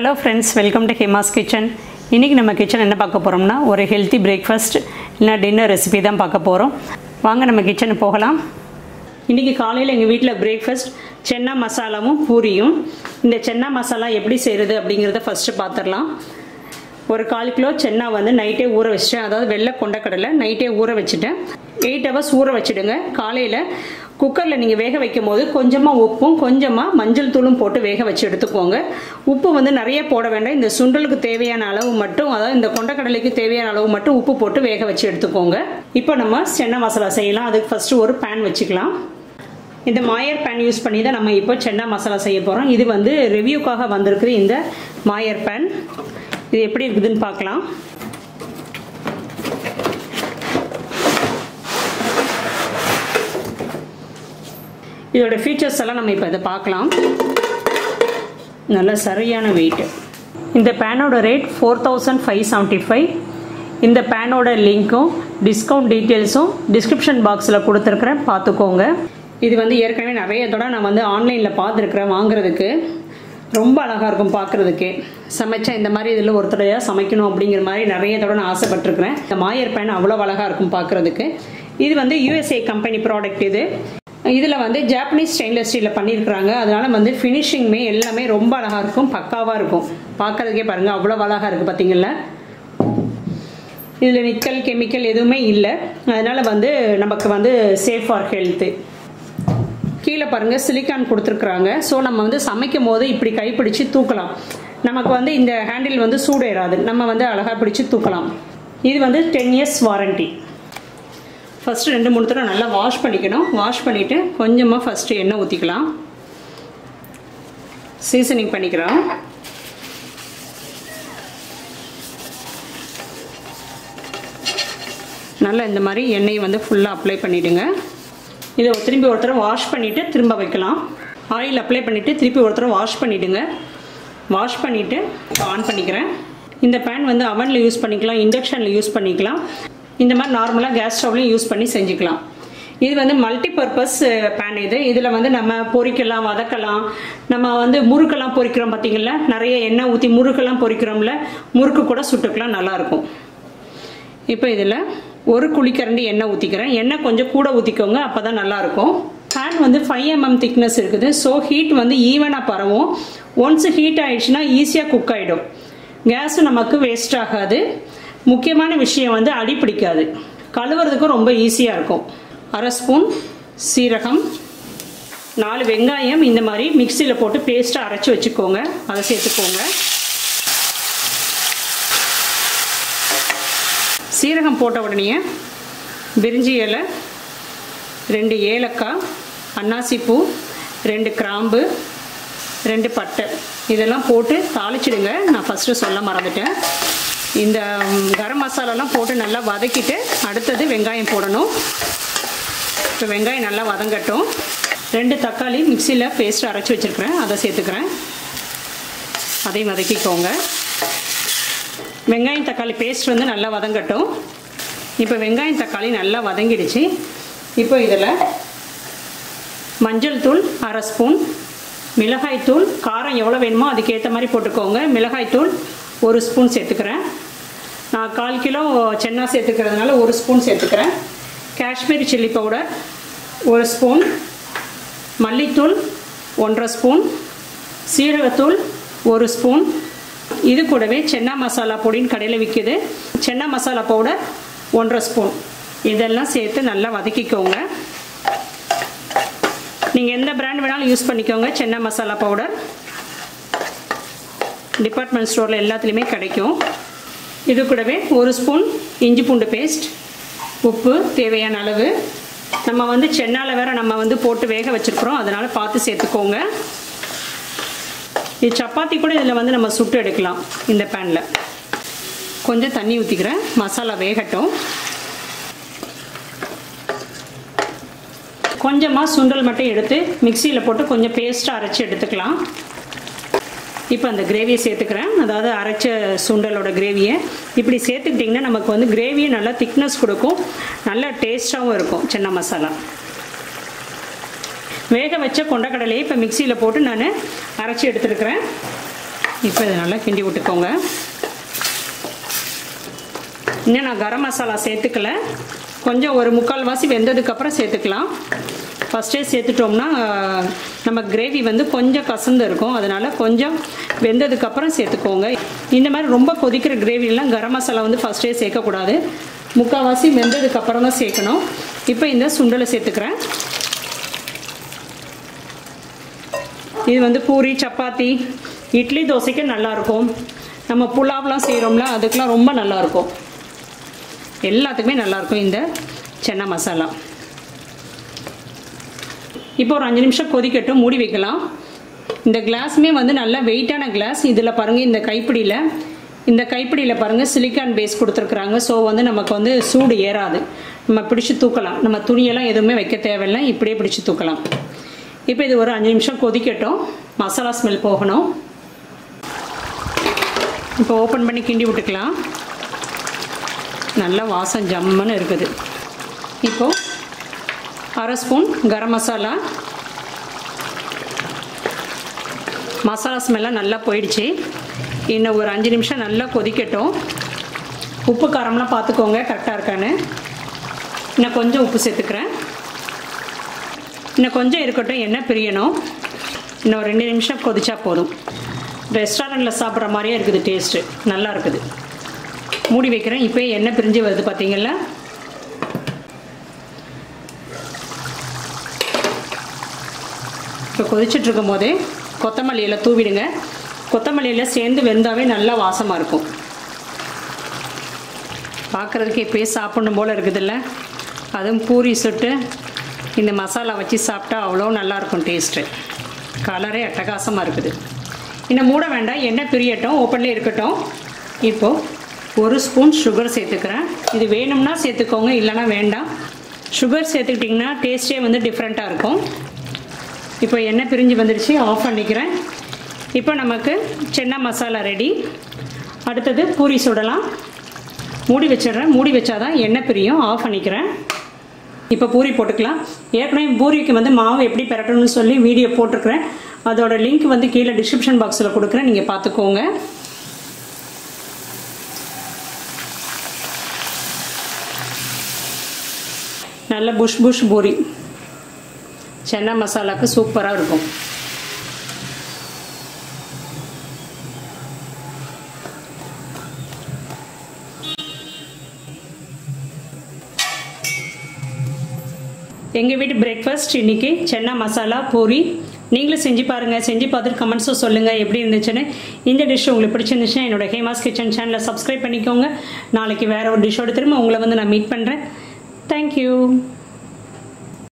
Hello friends welcome to Hema's kitchen இன்றைக்கி நம்ம kitchen என்ன பார்க்க போகிறோம்னா ஒரு ஹெல்த்தி பிரேக்ஃபாஸ்ட் இல்லைனா டின்னர் ரெசிபி தான் பார்க்க போகிறோம் வாங்க நம்ம கிச்சனு போகலாம். இன்றைக்கி காலையில் எங்கள் வீட்டில் பிரேக்ஃபாஸ்ட் சென்னா மசாலாவும் பூரியும். இந்த சென்னா மசாலா எப்படி செய்கிறது அப்படிங்கிறத ஃபஸ்ட்டு பார்த்துடலாம் ஒரு கால் கிலோ சென்னா வந்து நைட்டே ஊற வச்சுட்டேன். அதாவது வெள்ளை கொண்டக்கடலை நைட்டே ஊற வச்சுட்டேன். எயிட் ஹவர்ஸ் ஊற வச்சுடுங்க. காலையில் குக்கரில் நீங்கள் வேக வைக்கும் போது கொஞ்சமாக உப்பும் கொஞ்சமாக மஞ்சள் தூளும் போட்டு வேக வச்சு எடுத்துக்கோங்க. உப்பு வந்து நிறைய போட வேண்டாம். இந்த சுண்டலுக்கு தேவையான அளவு மட்டும் அதாவது இந்த கொண்டக்கடலைக்கு தேவையான அளவு மட்டும் உப்பு போட்டு வேக வச்சு எடுத்துக்கோங்க. இப்போ நம்ம சென்னை மசாலா செய்யலாம். அதுக்கு ஃபஸ்ட்டு ஒரு பேன் வச்சுக்கலாம். இந்த மாயர் பேன் யூஸ் பண்ணி தான் நம்ம இப்போ சென்னா மசாலா செய்ய போகிறோம் இது வந்து ரிவ்யூக்காக வந்திருக்கு இந்த மாயர் பேன் இது எப்படி இருக்குதுன்னு பார்க்கலாம். இதோட ஃபீச்சர்ஸ் எல்லாம் நம்ம இப்போ இதை பார்க்கலாம். நல்ல சரியான வெயிட்டு இந்த பேனோட rate four thousand five seventy five இந்த பேனோட லிங்க்கும் டிஸ்கவுண்ட் டீட்டெயில்ஸும் டிஸ்கிரிப்ஷன் பாக்ஸில் கொடுத்துருக்குறேன். பார்த்துக்கோங்க. இது வந்து ஏற்கனவே நிறைய தடவை நான் வந்து ஆன்லைனில் பார்த்துருக்குறேன் வாங்குறதுக்கு. ரொம்ப அழகாக இருக்கும் பார்க்குறதுக்கே. சமைச்சா இந்த மாதிரி இதில் ஒரு தடவையாக சமைக்கணும் அப்படிங்கிற மாதிரி நிறைய தடவை நான் ஆசைப்பட்டிருக்கிறேன். இந்த மாயர் பேன் அவ்வளோ அழகாக இருக்கும் பார்க்குறதுக்கு. இது வந்து யூஎஸ்ஏ கம்பெனி ப்ராடக்ட் இது. இதில் வந்து ஜாப்பனீஸ் ஸ்டெயின்லெஸ் ஸ்டீலில் பண்ணியிருக்கிறாங்க. அதனால் வந்து ஃபினிஷிங்குமே எல்லாமே ரொம்ப அழகாக இருக்கும் பக்காவாக இருக்கும். பார்க்குறதுக்கே பாருங்கள் அவ்வளோ அழகாக இருக்குது பார்த்தீங்களா இதில் நிக்கல் கெமிக்கல் எதுவுமே இல்லை. அதனால் வந்து நமக்கு வந்து சேஃப் ஃபார் ஹெல்த்து கீழே பாருங்கள் சிலிக்கான் கொடுத்துருக்குறாங்க. ஸோ நம்ம வந்து சமைக்கும் போது இப்படி கைப்பிடிச்சு தூக்கலாம். நமக்கு வந்து இந்த ஹேண்டில் வந்து சூடேறாது. நம்ம வந்து அழகாக பிடிச்சி தூக்கலாம். இது வந்து டென் இயர்ஸ் வாரண்ட்டி ஃபஸ்ட்டு ரெண்டு மூணு தடவை நல்லா வாஷ் பண்ணிக்கணும். வாஷ் பண்ணிவிட்டு கொஞ்சமாக ஃபஸ்ட்டு எண்ணெய் ஊற்றிக்கலாம் சீசனிங் பண்ணிக்கிறோம். நல்லா இந்த மாதிரி எண்ணெயை வந்து ஃபுல்லாக அப்ளை பண்ணிவிடுங்க இதை திரும்பி ஒருத்தர் வாஷ் பண்ணிவிட்டு திரும்ப வைக்கலாம். ஆயில் அப்ளை பண்ணிவிட்டு திருப்பி ஒருத்தர் வாஷ் பண்ணிவிடுங்க வாஷ் பண்ணிவிட்டு ஆன் பண்ணிக்கிறேன். இந்த பேன் வந்து அவனில் யூஸ் பண்ணிக்கலாம் இண்டக்ஷனில் யூஸ் பண்ணிக்கலாம். இந்த மாதிரி நார்மலாக கேஸ் ஸ்டவ்லையும் யூஸ் பண்ணி செஞ்சுக்கலாம். இது வந்து மல்டி பர்பஸ் பேன் இது. இதில் வந்து நம்ம பொறிக்கலாம் வதக்கலாம். நம்ம வந்து முறுக்கெல்லாம் பொறிக்கிறோம் பார்த்தீங்களா நிறைய எண்ணெய் ஊற்றி முறுக்கெல்லாம் பொரிக்கிறோம்ல முறுக்கு கூட சுட்டுக்கலாம் நல்லாயிருக்கும் இப்போ இதில் ஒரு குழிக்கரண்டி எண்ணெய் ஊற்றிக்கிறேன் எண்ணெய் கொஞ்சம் கூட ஊற்றிக்கோங்க அப்போ தான் நல்லாயிருக்கும் பேன் வந்து ஃபைவ் எம்எம் திக்னஸ் இருக்குது. ஸோ ஹீட் வந்து ஈவனாக பரவும். ஒன்ஸ் ஹீட் ஆயிடுச்சுன்னா ஈஸியாக குக் ஆகிடும் கேஸும் நமக்கு வேஸ்ட் ஆகாது. முக்கியமான விஷயம் வந்து அடி பிடிக்காது. கழுவுறதுக்கும் ரொம்ப ஈஸியாக இருக்கும். அரை ஸ்பூன் சீரகம் நாலு வெங்காயம் இந்த மாதிரி மிக்சியில் போட்டு பேஸ்ட்டாக அரைச்சி வச்சுக்கோங்க. அதை சேர்த்துக்கோங்க. சீரகம் போட்ட உடனே பிரிஞ்சி இலை ரெண்டு ஏலக்காய் அன்னாசிப்பூ ரெண்டு கிராம்பு ரெண்டு பட்டை. இதெல்லாம் போட்டு தாளிச்சிடுங்க. நான் ஃபஸ்ட்டு சொல்ல மறந்துட்டேன். இந்த கரம் மசாலாலாம் போட்டு நல்லா வதக்கிட்டு அடுத்தது வெங்காயம் போடணும். இப்போ வெங்காயம் நல்லா வதங்கட்டும். ரெண்டு தக்காளி மிக்சியில் பேஸ்ட் அரைச்சி வச்சுருக்கிறேன். அதை சேர்த்துக்கிறேன். அதையும் வதக்கிக்கோங்க. வெங்காயம் தக்காளி பேஸ்ட் வந்து நல்லா வதங்கட்டும். இப்போ வெங்காயம் தக்காளி நல்லா வதங்கிடுச்சு. இப்போ இதில் மஞ்சள் தூள் அரை ஸ்பூன் மிளகாய்த்தூள் காரம் எவ்வளோ வேணுமோ அதுக்கேற்ற மாதிரி போட்டுக்கோங்க. மிளகாய்த்தூள் ஒரு ஸ்பூன் சேர்த்துக்கிறேன். நான் கால் கிலோ சென்னா சேர்த்துக்கிறதுனால ஒரு ஸ்பூன் சேர்த்துக்கிறேன். காஷ்மீரி சில்லி பவுடர் ஒரு ஸ்பூன். மல்லித்தூள் ஒன்றரை ஸ்பூன். சீரகத்தூள் ஒரு ஸ்பூன். இது கூடவே சென்னா மசாலா பொடின்னு கடையில் விற்கிது சென்னா மசாலா பவுடர் ஒன்றரை ஸ்பூன். இதெல்லாம் சேர்த்து நல்லா வதக்கிக்கோங்க. நீங்கள் எந்த பிராண்ட் வேணாலும் யூஸ் பண்ணிக்கோங்க. சென்னா மசாலா பவுடர். டிபார்ட்மெண்ட் ஸ்டோரில் எல்லாத்துலேயுமே கிடைக்கும். இது கூடவே ஒரு ஸ்பூன் இஞ்சி பூண்டு பேஸ்ட் உப்பு தேவையான அளவு. நம்ம வந்து சென்னால் வேறு நம்ம வந்து போட்டு வேக வச்சுருக்குறோம். அதனால் பார்த்து சேர்த்துக்கோங்க. இது சப்பாத்தி கூட இதில் வந்து நம்ம சுட்டு எடுக்கலாம் இந்த பேனில் கொஞ்சம் தண்ணி ஊற்றிக்கிறேன் மசாலா வேகட்டும். கொஞ்சமாக சுண்டல் மட்டும் எடுத்து மிக்சியில் போட்டு கொஞ்சம் பேஸ்ட்டாக அரைச்சி எடுத்துக்கலாம். இப்போ அந்த கிரேவியை சேர்த்துக்கிறேன். அதாவது அரைச்ச சுண்டலோட கிரேவியை இப்படி சேர்த்துக்கிட்டிங்கன்னா நமக்கு வந்து கிரேவியை நல்லா திக்னஸ் கொடுக்கும். நல்லா டேஸ்ட்டாகவும் இருக்கும் சின்ன மசாலா. வேக வச்ச கொண்டக்கடலையை இப்போ மிக்சியில் போட்டு நான் அரைச்சி எடுத்துருக்கிறேன். இப்போ இதை நல்லா கிண்டி விட்டுக்கோங்க. இன்னும் நான் கரம் மசாலா சேர்த்துக்கல. கொஞ்சம் ஒரு முக்கால்வாசி வெந்ததுக்கப்புறம் சேர்த்துக்கலாம். ஃபஸ்ட்டே சேர்த்துட்டோம்னா நம்ம கிரேவி வந்து கொஞ்சம் கசந்து இருக்கும். அதனால் கொஞ்சம் வெந்ததுக்கப்புறம் சேர்த்துக்கோங்க. இந்த மாதிரி ரொம்ப கொதிக்கிற கிரேவிலாம் கரம் மசாலா வந்து ஃபஸ்ட்டே சேர்க்கக்கூடாது. முக்கால்வாசி வெந்ததுக்கப்புறம் தான் சேர்க்கணும். இப்போ இந்த சுண்டலை சேர்த்துக்கிறேன். இது வந்து பூரி சப்பாத்தி இட்லி தோசைக்கு நல்லாயிருக்கும். நம்ம புலாவ்லாம் செய்கிறோம்ல அதுக்கெலாம் ரொம்ப நல்லாயிருக்கும். எல்லாத்துக்குமே நல்லாயிருக்கும் இந்த சென்னா மசாலா. இப்போ ஒரு அஞ்சு நிமிஷம் கொதிக்கட்டும் மூடி வைக்கலாம். இந்த கிளாஸுமே வந்து நல்ல வெயிட்டான கிளாஸ். இதில் பாருங்கள் இந்த கைப்பிடியில் இந்த கைப்பிடியில் பாருங்கள் சிலிக்கான் பேஸ் கொடுத்துருக்குறாங்க. ஸோ வந்து நமக்கு வந்து சூடு ஏறாது. நம்ம பிடிச்சு தூக்கலாம். நம்ம துணியெல்லாம் எதுவுமே வைக்க தேவையில்லை. இப்படியே பிடிச்சி தூக்கலாம். இப்போ இது ஒரு அஞ்சு நிமிஷம் கொதிக்கட்டும். மசாலா ஸ்மெல் போகணும். இப்போ ஓப்பன் பண்ணி கிண்டி விட்டுக்கலாம். நல்ல வாசம் ஜம்முன்னு இருக்குது. இப்போது அரை ஸ்பூன் கரம் மசாலா. மசாலா ஸ்மெல்லாம் நல்லா போயிடுச்சு. இன்னும் ஒரு அஞ்சு நிமிஷம் நல்லா கொதிக்கட்டும். உப்பு காரம்லாம் பார்த்துக்கோங்க கரெக்டாக இருக்கான்னு. இன்னும் கொஞ்சம் உப்பு சேர்த்துக்கிறேன். இன்னும் கொஞ்சம் இருக்கட்டும் எண்ணெய் பிரியணும். இன்னும் ரெண்டு நிமிஷம் கொதிச்சா போதும். ரெஸ்டாரண்ட்டில் சாப்பிட்ற மாதிரியே இருக்குது டேஸ்ட்டு நல்லா இருக்குது. மூடி வைக்கிறேன். இப்போ எண்ணெய் பிரிஞ்சு வருது பார்த்தீங்களா? இப்போ கொதிச்சிட்ருக்கும் போதே கொத்தமல்லியில் தூவிடுங்க. கொத்தமல்லியில் சேர்ந்து வெந்தாவே நல்லா வாசமாக இருக்கும். பார்க்குறதுக்கு இப்போயே சாப்பிடணும் போல் இருக்குதுல்ல? அதுவும் பூரி சுட்டு இந்த மசாலா வச்சு சாப்பிட்டா அவ்வளோ நல்லாயிருக்கும் டேஸ்ட்டு கலரே அட்டகாசமாக இருக்குது. இன்னும் மூட வேண்டாம் எண்ணெய் பிரியட்டும் ஓப்பன்லேயே இருக்கட்டும். இப்போது ஒரு ஸ்பூன் சுகர் சேர்த்துக்கிறேன். இது வேணும்னா சேர்த்துக்கோங்க இல்லைனா வேண்டாம். சுகர் சேர்த்துக்கிட்டிங்கன்னா டேஸ்ட்டே வந்து டிஃப்ரெண்ட்டாக இருக்கும். இப்போ எண்ணெய் பிரிஞ்சு வந்துடுச்சு ஆஃப் பண்ணிக்கிறேன். இப்போ நமக்கு சென்னா மசாலா ரெடி அடுத்தது பூரி சுடலாம். மூடி வச்சிடுறேன். மூடி வச்சாதான் எண்ணெய் பிரியும். ஆஃப் பண்ணிக்கிறேன். இப்போ பூரி போட்டுக்கலாம். ஏற்கனவே பூரிக்கு வந்து மாவு எப்படி பெரட்டணும்னு சொல்லி வீடியோ போட்டிருக்கிறேன். அதோட லிங்க் வந்து கீழே டிஸ்கிரிப்ஷன் பாக்ஸில் கொடுக்குறேன். நீங்கள் பார்த்துக்கோங்க. நல்ல புஷ் புஷ் பூரி. சென்னா மசாலாவுக்கு சூப்பராக இருக்கும். எங்கள் வீட்டு பிரேக்ஃபாஸ்ட் இன்னைக்கு சென்னா மசாலா பூரி. நீங்களும் செஞ்சு பாருங்கள் செஞ்சு பார்த்துட்டு கமெண்ட்ஸும் சொல்லுங்கள் எப்படி இருந்துச்சுன்னு. இந்த டிஷ் உங்களுக்கு பிடிச்சிருந்துச்சுன்னா என்னோட ஹேமாஸ் கிச்சன் சேனலை சப்ஸ்கிரைப் பண்ணிக்கோங்க. நாளைக்கு வேறு ஒரு டிஷ்ஷோடு திரும்ப உங்களை வந்து நான் மீட் பண்ணுறேன் தேங்க்யூ